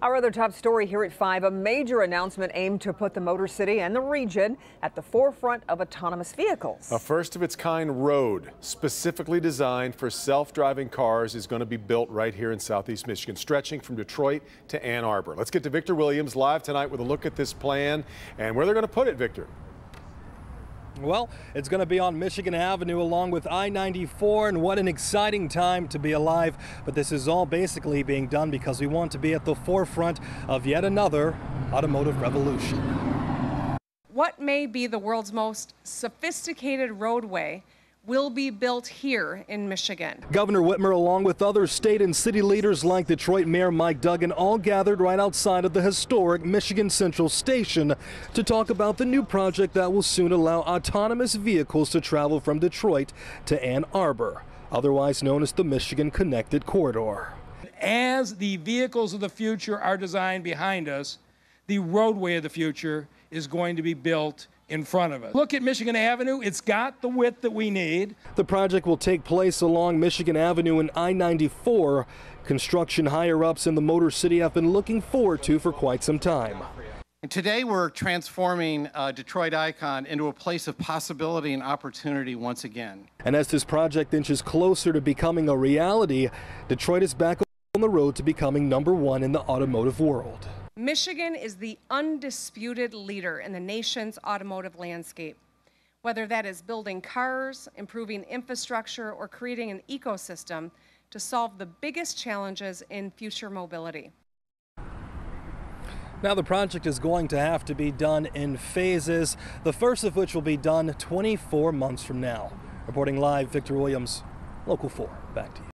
Our other top story here at 5 a major announcement aimed to put the Motor City and the region at the forefront of autonomous vehicles. A first of its kind road specifically designed for self driving cars is going to be built right here in southeast Michigan, stretching from Detroit to Ann Arbor. Let's get to Victor Williams live tonight with a look at this plan and where they're going to put it, Victor. Well, it's going to be on Michigan Avenue along with I-94, and what an exciting time to be alive. But this is all basically being done because we want to be at the forefront of yet another automotive revolution. What may be the world's most sophisticated roadway will be built here in Michigan. Governor Whitmer, along with other state and city leaders like Detroit Mayor Mike Duggan, all gathered right outside of the historic Michigan Central Station to talk about the new project that will soon allow autonomous vehicles to travel from Detroit to Ann Arbor, otherwise known as the Michigan Connected Corridor. As the vehicles of the future are designed behind us, the roadway of the future is going to be built in front of us. Look at Michigan Avenue. It's got the width that we need. The project will take place along Michigan Avenue and I-94. Construction higher ups in the Motor City have been looking forward to for quite some time. And today we're transforming uh, Detroit Icon into a place of possibility and opportunity once again. And as this project inches closer to becoming a reality, Detroit is back on the road to becoming number one in the automotive world. Michigan is the undisputed leader in the nation's automotive landscape. Whether that is building cars, improving infrastructure, or creating an ecosystem to solve the biggest challenges in future mobility. Now, the project is going to have to be done in phases, the first of which will be done 24 months from now. Reporting live, Victor Williams, Local 4. Back to you.